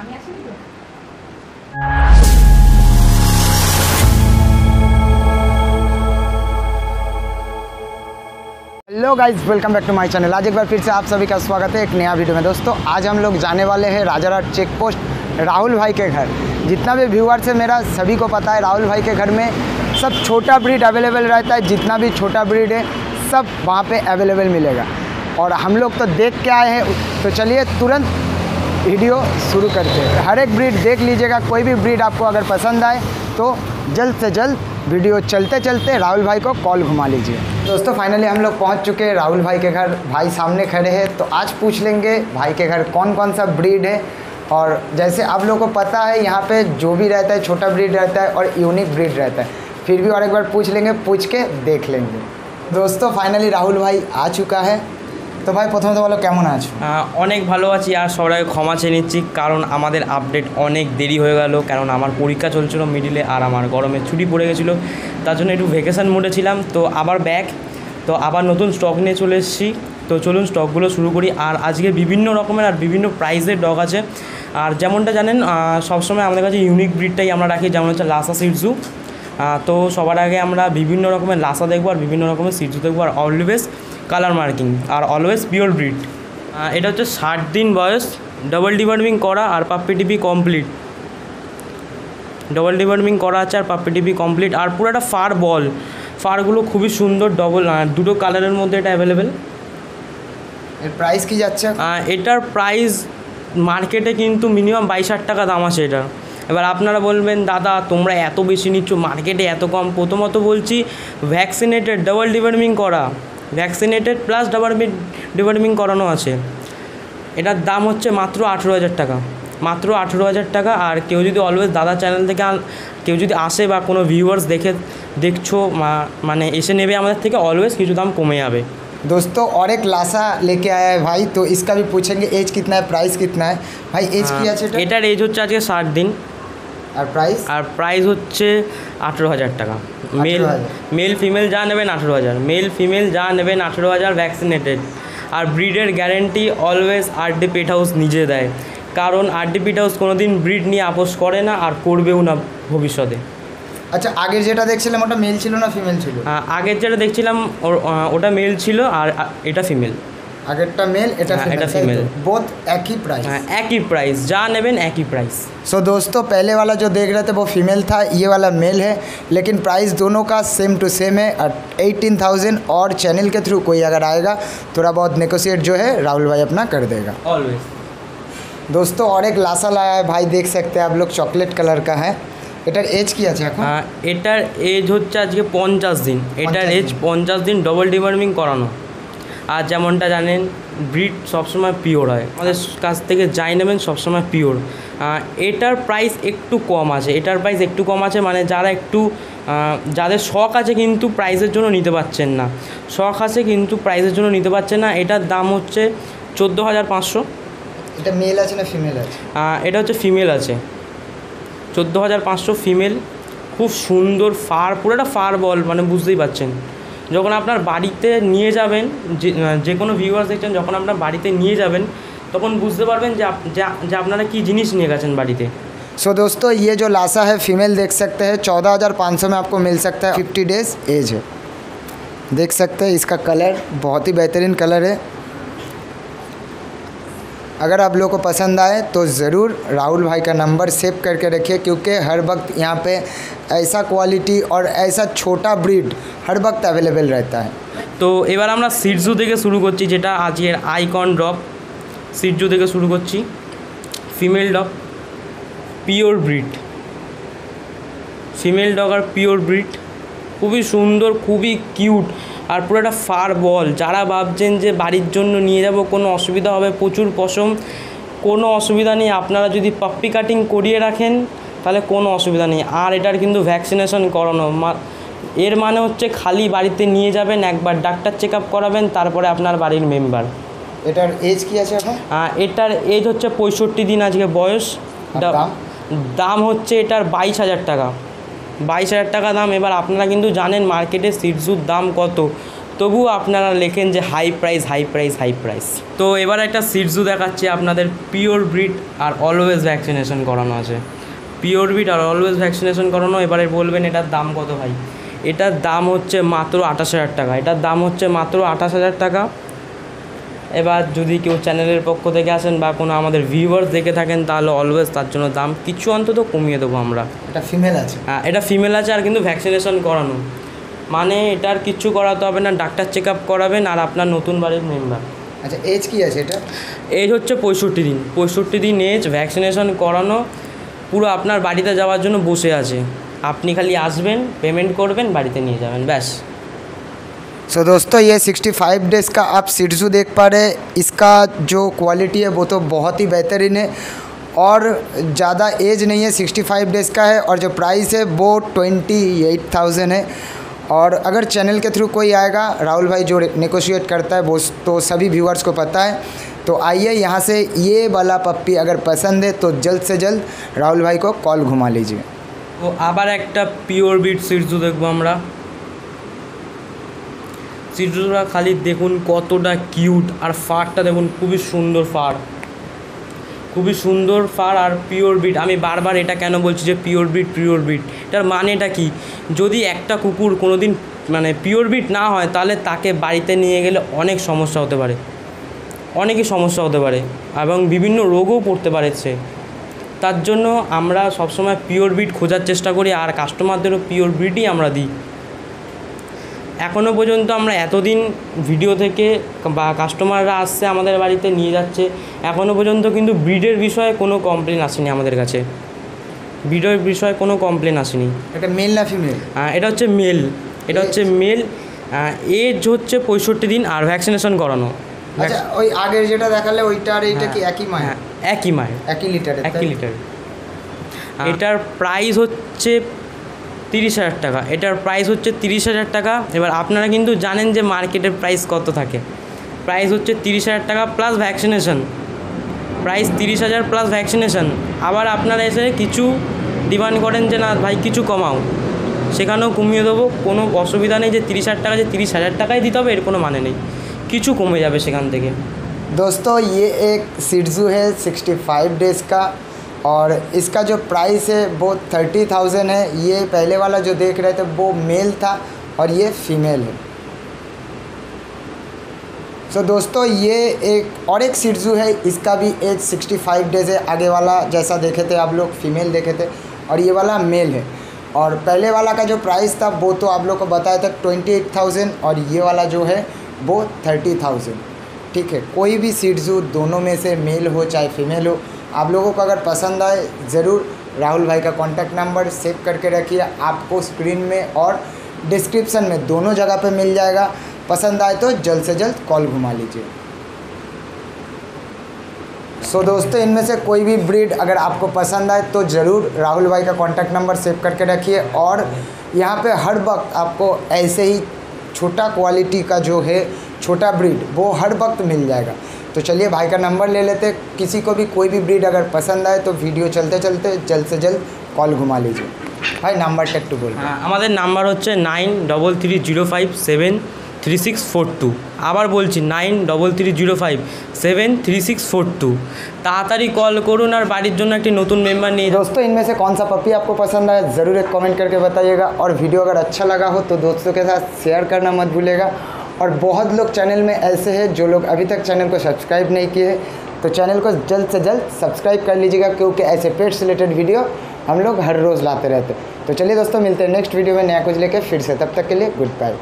আমি আসিনি তো hello guys welcome back to my channel आज एक बार फिर से आप सभी का स्वागत है एक नया वीडियो में दोस्तों आज हम लोग जाने वाले हैं राजाराट चेक पोस्ट राहुल भाई के घर जितना भी व्यूअर्स है मेरा सभी को पता है राहुल भाई के घर में सब छोटा ब्रीड अवेलेबल रहता है जितना भी छोटा ब्रीड है सब वहाँ पे अवेलेबल मिलेगा और हम लोग तो देख के आए हैं तो चलिए तुरंत वीडियो शुरू करते हैं। हर एक ब्रीड देख लीजिएगा, कोई भी ब्रीड आपको अगर पसंद आए तो जल्द से जल्द वीडियो चलते चलते राहुल भाई को कॉल घुमा लीजिए। दोस्तों फाइनली हम लोग पहुँच चुके हैं राहुल भाई के घर। भाई सामने खड़े हैं तो आज पूछ लेंगे भाई के घर कौन कौन सा ब्रीड है। और जैसे आप लोगों को पता है, यहाँ पे जो भी रहता है, छोटा ब्रीड रहता है और यूनिक ब्रीड रहता है। फिर भी और एक बार पूछ लेंगे, पूछ के देख लेंगे। दोस्तों फाइनली राहुल भाई आ चुका है। তো ভাই প্রথমত বলো, কেমন আছো? অনেক ভালো আছি আর সবাই ক্ষমা চেয়ে নিচ্ছি, কারণ আমাদের আপডেট অনেক দেরি হয়ে গেল, কারণ আমার পরীক্ষা চলছিল মিডিলে আর আমার গরমের ছুটি পড়ে গেছিল, তার জন্য একটু ভেকেশন মোডে ছিলাম, তো আবার ব্যাক তো আবার নতুন স্টক নিয়ে চলে এসেছি, তো চলুন স্টকগুলো শুরু করি, আর আজকে বিভিন্ন রকমের আর বিভিন্ন প্রাইসের ডগ আছে, আর যেমনটা জানেন সবসময় আমাদের কাছে ইউনিক ব্রিডটাই আমরা রাখি, যেমন হচ্ছে লাসা সিটজু তো সবার আগে আমরা বিভিন্ন রকমের লাসা দেখব, আর বিভিন্ন রকমের সিটজু দেখব, আর অলওয়েজ কালার মার্কিং আর অলওয়েজ পিওর ব্রিড। এটা হচ্ছে ষাট দিন বয়স ডবল ডিভার্মিং করা আর পাপ্পি টিপি কমপ্লিট ডবল ডিভার্মিং করা আছে আর পাপ্পি টিপি কমপ্লিট আর পুরো একটা ফার বল ফারগুলো খুবই সুন্দর ডবল দুটো কালারের মধ্যে এটা অ্যাভেলেবেল এর প্রাইস কি যাচ্ছে এটার প্রাইস মার্কেটে কিন্তু মিনিমাম বাইশ হাজার টাকা দাম আছে এটার এবার আপনারা বলবেন দাদা তোমরা এত বেশি নিচ্ছ মার্কেটে এত কম? প্রথমত বলছি ভ্যাকসিনেটেড ডাবল ডিভার্মিং করা। ভ্যাকসিনেটেড প্লাস ডাবল ডিভার্মিং করানো আছে এটার দাম হচ্ছে মাত্র আঠেরো হাজার টাকা মাত্র আঠেরো হাজার টাকা আর কেউ যদি অলওয়েজ দাদা চ্যানেল থেকে আন- কেউ যদি আসে বা কোনো ভিউয়ার্স দেখে দেখছো মা- মানে এসে নেবে আমাদের থেকে অলওয়েজ কিছু দাম কমে যাবে दोस्तों और एक लासा लेके आया है भाई तो इसका भी पूछेंगे एज कितना है प्राइस कितना है भाई एज की আছে এটা এটার এজ হচ্ছে আজকে ষাট দিন আর প্রাইস আর প্রাইস হচ্ছে আঠেরো হাজার টাকা। মেল মেল ফিমেল যা নেবেন আঠেরো হাজার। মেল ফিমেল যা নেবেন আঠেরো হাজার ভ্যাকসিনেটেড আর ব্রিডের guarantee always RD pet house নিজে দেয়। কারণ আরডি পেট হাউস কোনো দিন ব্রিড নিয়ে আপোষ করে না আর করবেও না ভবিষ্যতে। আচ্ছা আগের যেটা দেখছিলাম ওটা মেল ছিল না ফিমেল ছিল? আগের যেটা দেখছিলাম ওটা মেল ছিল আর এটা ফিমেল আগেরটা মেল এটা হ্যাঁ, ফিমেল এটা female। बोथ एक ही प्राइस একই প্রাইস যা নেবেন একই প্রাইস सो दोस्तों पहले वाला जो देख रहे थे वो फीमेल था ये वाला मेल है लेकिन प्राइस दोनों का सेम टू सेम है एटीन थाउजेंड और चैनल के थ्रू कोई अगर आएगा थोड़ा बहुत नेगोशिएट जो है राहुल भाई अपना कर देगा অলওয়েজ दोस्तों और एक लासा लाया है भाई देख सकते हैं आप लोग चॉकलेट कलर का है এটার এজ কি আছে এখন আহ, এটার এজ হচ্ছে আজকে পঞ্চাশ দিন এটার 50 এজ দিন। পঞ্চাশ দিন ডবল ডিমার্মিং করানো আর যেমনটা জানেন ব্রিড সবসময় পিওর হয়। আমাদের কাছ থেকে যাই নেবেন সবসময় পিওর এটার প্রাইস একটু কম আছে। এটার প্রাইস একটু কম আছে মানে যারা একটু যাদের শখ আছে কিন্তু প্রাইসের জন্য নিতে পারছেন না। শখ আছে কিন্তু প্রাইসের জন্য নিতে পারছেন না। এটার দাম হচ্ছে চোদ্দ হাজার পাঁচশো। এটা মেল আছে না ফিমেল আছে? এটা হচ্ছে ফিমেল আছে। চোদ্দ হাজার পাঁচশো ফিমেল খুব সুন্দর ফার পুরোটা ফার বল মানে বুঝতেই পারছেন। যখন আপনার বাড়িতে নিয়ে যাবেন যে যে কোনো ভিউয়ার্স দেখছেন যখন আপনার বাড়িতে নিয়ে যাবেন তখন বুঝতে পারবেন যে আপ- যে- যে আপনারা কী জিনিস নিয়ে গেছেন বাড়িতে सो दोस्तों ये जो लासा है फीमेल देख सकते हैं चौदह हज़ार पाँच सौ में आपको मिल सकता है फिफ्टी डेज एज है देख सकते हैं इसका कलर बहुत ही बेहतरीन कलर है अगर आप लोगों को पसंद आए तो ज़रूर राहुल भाई का नंबर सेव करके रखिए क्योंकि हर वक्त यहाँ पे ऐसा क्वालिटी और ऐसा छोटा ब्रीड हर वक्त अवेलेबल रहता है তো এবার আমরা সিটজু থেকে শুরু করছি যেটা আজকের আইকন ড্রপ সিটজু থেকে শুরু করছি female dog pure breed female dog আর পিওর ব্রিড খুবই সুন্দর খুবই কিউট আর পুরো একটা ফার বল। যারা ভাবছেন যে বাড়ির জন্য নিয়ে যাব কোনো অসুবিধা হবে প্রচুর পশম। কোনো অসুবিধা নেই আপনারা যদি পাপ্পি কাটিং করিয়ে রাখেন তাহলে কোনো অসুবিধা নেই। আর এটার কিন্তু ভ্যাকসিনেশন করানো। মা- এর মানে হচ্ছে খালি বাড়িতে নিয়ে যাবেন একবার ডাক্তার চেক আপ করাবেন তারপরে আপনার বাড়ির মেম্বার এটার এজ কি আছে এখন? এটার এজ হচ্ছে পঁয়ষট্টি দিন আজকে বয়স? দাম হচ্ছে এটার বাইশ হাজার টাকা। বাইশ হাজার টাকা দাম। এবার আপনারা কিন্তু জানেন মার্কেটে সিটজুর দাম কত। তবুও আপনারা লেখেন যে high price high price high price. তো এবার একটা সিটজু দেখাচ্ছি, আপনাদের পিওর ব্রিড আর অলওয়েজ ভ্যাকসিনেশন করানো আছে। পিওর ব্রিড আর অলওয়েজ ভ্যাকসিনেশন করানো, এবারে বলবেন এটার দাম কত ভাই? এটার দাম হচ্ছে মাত্র আঠাশ হাজার টাকা। এটার দাম হচ্ছে মাত্র আঠাশ হাজার টাকা। এবার যদি কেউ চ্যানেলের পক্ষ থেকে আসেন বা কোনো আমাদের ভিউয়ার্স দেখে থাকেন তাহলে অলওয়েজ তার জন্য দাম কিছু অন্তত কমিয়ে দেবো আমরা। এটা ফিমেল আছে। হ্যাঁ এটা ফিমেল আছে আর কিন্তু ভ্যাকসিনেশন করানো। মানে এটার কিচ্ছু করাতে হবে না ডাক্তার চেক আপ করাবেন আর আপনার নতুন বাড়ির মেম্বার আচ্ছা এজ কি আছে এটা? এজ হচ্ছে পঁয়ষট্টি দিন। পঁয়ষট্টি দিন এজ ভ্যাকসিনেশন করানো পুরো আপনার বাড়িতে যাওয়ার জন্য বসে আছে। আপনি খালি আসবেন পেমেন্ট করবেন বাড়িতে নিয়ে যাবেন ব্যাস। सो so, दोस्तों ये 65 डेज़ का आप सिडजू देख पा रहे हैं। इसका जो क्वालिटी है वो तो बहुत ही बेहतरीन है और ज़्यादा एज नहीं है 65 डेज़ का है और जो प्राइस है वो 28,000 है। और अगर चैनल के थ्रू कोई आएगा राहुल भाई जो नेगोशिएट करता है वो तो सभी व्यूअर्स को पता है। तो आइए यहाँ से ये वाला पप्पी अगर पसंद है तो जल्द से जल्द राहुल भाई को कॉल घुमा लीजिए। तो आबार एक प्योर बीट सिडजू देखो हमारा। সিটজুরা খালি দেখুন কতটা কিউট আর ফারটা দেখুন খুবই সুন্দর ফার। খুবই সুন্দর ফার আর পিওর বিট আমি বারবার এটা কেন বলছি যে পিওর বিট পিওর বিট এটার মানেটা কি? যদি একটা কুকুর কোনো দিন মানে পিওর বিট না হয়, তাহলে তাকে বাড়িতে নিয়ে গেলে অনেক সমস্যা হতে পারে। অনেকই সমস্যা হতে পারে এবং বিভিন্ন রোগও পড়তে পারে সে। তার জন্য আমরা সবসময় পিওর বিট খোঁজার চেষ্টা করি আর কাস্টমারদেরও পিওর ব্রিডই আমরা দিই। এখনও পর্যন্ত আমরা এতদিন ভিডিও থেকে বা কাস্টমাররা আসছে আমাদের বাড়িতে নিয়ে যাচ্ছে এখনও পর্যন্ত কিন্তু ব্রিডের বিষয়ে কোনো কমপ্লেন আসেনি আমাদের কাছে। ব্রিডের বিষয়ে কোনো কমপ্লেন আসেনি। এটা মেল না ফিমেল এটা হচ্ছে মেল এটা হচ্ছে মেল এজ হচ্ছে পঁয়ষট্টি দিন আর ভ্যাকসিনেশন করানো। আচ্ছা ওই আগের যেটা দেখালে ওইটা আর এইটা কি একই মায়ের? হ্যাঁ একই মায়ের। একই লিটার একই লিটার এটার প্রাইস হচ্ছে তিরিশ হাজার টাকা এটার প্রাইস হচ্ছে তিরিশ হাজার টাকা এবার আপনারা কিন্তু জানেন যে মার্কেটের প্রাইস কত থাকে প্রাইস হচ্ছে তিরিশ হাজার টাকা প্লাস ভ্যাকসিনেশন প্রাইস তিরিশ হাজার প্লাস ভ্যাকসিনেশন আবার আপনারা এসে কিছু ডিমান্ড করেন যে না ভাই কিছু কমাও সেখানেও কমিয়ে দেবো কোনো অসুবিধা নেই যে তিরিশ হাজার টাকা যে তিরিশ হাজার টাকাই দিতে হবে এর কোনো মানে নেই কিছু কমে যাবে সেখান থেকে दोस्तों ये एक सिडजू है 65 डेज़ का और इसका जो प्राइस है, वो थर्टी थाउज़ेंड है। ये पहले वाला जो देख रहे थे, वो मेल था और ये फीमेल है। सो दोस्तों, ये एक और एक सिडजू है। इसका भी एज 65 डेज़ है। आगे वाला जैसा देखे थे आप लोग फीमेल देखे थे। और ये वाला मेल है। और पहले वाला का जो प्राइस था, वो तो आप लोग को बताया था ट्वेंटी एट थाउज़ेंड और ये वाला जो है, वो थर्टी थाउज़ेंड ठीक है? कोई भी सीड्सू दोनों में से मेल हो, चाहे फीमेल हो आप लोगों को अगर पसंद आए ज़रूर राहुल भाई का कॉन्टैक्ट नंबर सेव करके रखिए। आपको स्क्रीन में और डिस्क्रिप्शन में दोनों जगह पे मिल जाएगा। पसंद आए तो जल्द से जल्द कॉल घुमा लीजिए। सो so, दोस्तों इनमें से कोई भी ब्रीड अगर आपको पसंद आए तो ज़रूर राहुल भाई का कॉन्टैक्ट नंबर सेव करके रखिए। और यहाँ पे हर वक्त आपको ऐसे ही छोटा क्वालिटी का जो है छोटा ब्रीड वो हर वक्त मिल जाएगा। तो चलिए भाई का नंबर ले लेते किसी को भी कोई भी ब्रीड अगर पसंद आए तो वीडियो चलते चलते जल्द से जल्द कॉल घुमा लीजिए भाई नंबर टेक टू बोल হ্যাঁ আমাদের নাম্বার হচ্ছে nine double three zero five seven three six four two আবার বলছি nine double three zero five seven three six four two তাড়াতাড়ি কল করুন আর বাড়ির জন্য একটি নতুন মেম্বার নিয়ে যাও। दोस्तों इनमें से कौन सा पपी आपको पसंद आया ज़रूर एक कमेंट करके बताइएगा और वीडियो अगर अच्छा लगा हो तो दोस्तों के साथ शेयर करना मत भूलिएगा और बहुत लोग चैनल में ऐसे हैं जो लोग अभी तक चैनल को सब्सक्राइब नहीं किए तो चैनल को जल्द से जल्द सब्सक्राइब कर लीजिएगा क्योंकि ऐसे पेट से रिलेटेड वीडियो हम लोग हर रोज़ लाते रहते तो चलिए दोस्तों, मिलते हैं नेक्स्ट वीडियो में नया कुछ लेके, फिर से तब तक के लिए गुड बाय